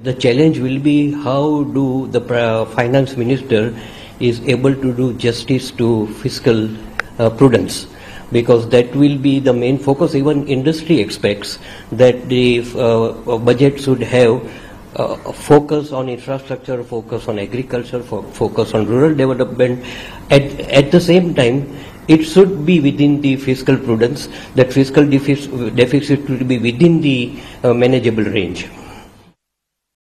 The challenge will be how do the finance minister is able to do justice to fiscal uh, prudence because that will be the main focus. Even industry expects that the uh, budget should have uh, focus on infrastructure, focus on agriculture, fo- focus on rural development. At, at the same time, it should be within the fiscal prudence, that fiscal deficit, deficit will be within the uh, manageable range.